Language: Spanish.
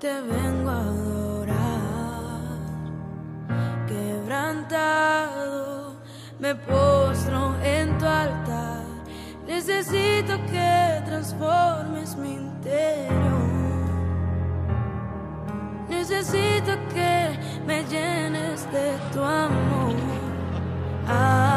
te vengo a adorar. Quebrantado, me postro en tu altar. Necesito que transformes mi interior. Necesito que me llenes de tu amor. Ah,